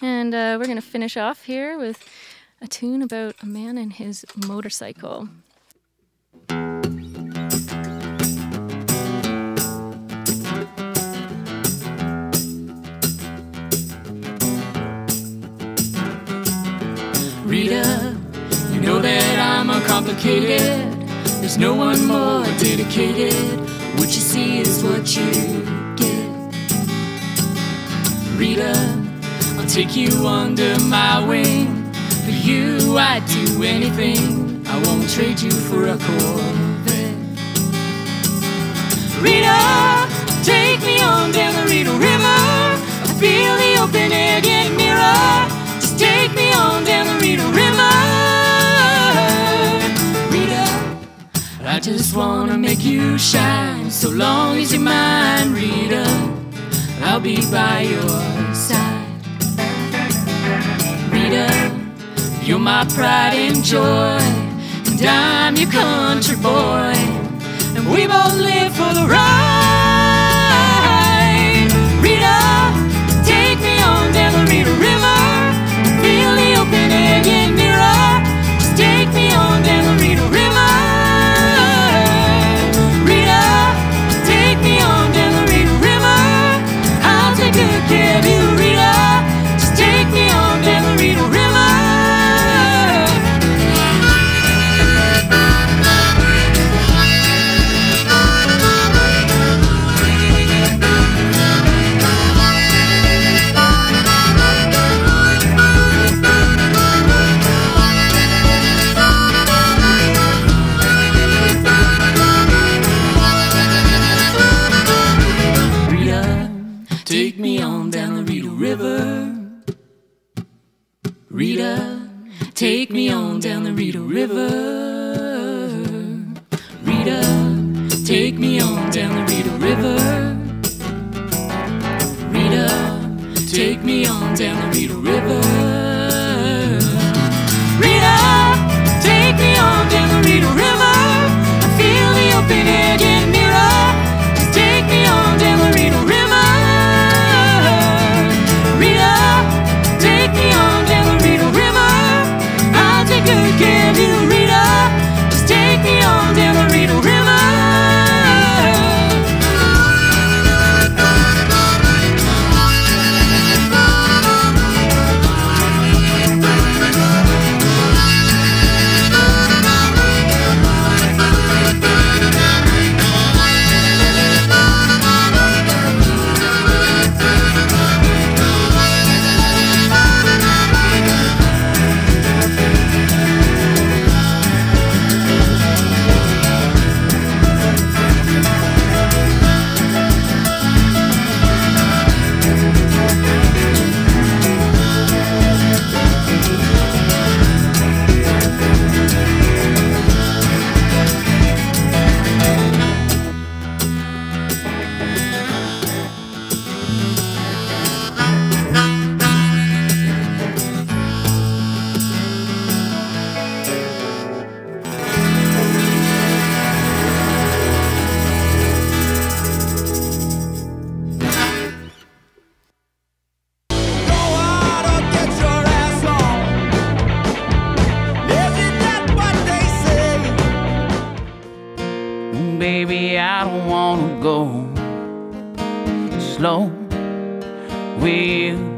And uh, we're going to finish off here with a tune about a man and his motorcycle. Rita, you know that I'm uncomplicated. There's no one more dedicated. What you see is what you get. Rita, take you under my wing. For you, I'd do anything. I won't trade you for a Corvette. Rita, take me on down the Rita River. I feel the open air getting nearer. Just take me on down the Rita River. Rita, I just wanna make you shine. So long as you're mine, Rita, I'll be by your side. You're my pride and joy, and I'm your country boy, and we both live for the ride. Rita, take me on down the Rita River. Rita, take me on down the Rita River. Rita, take me on down the Rita River. go slow. We'll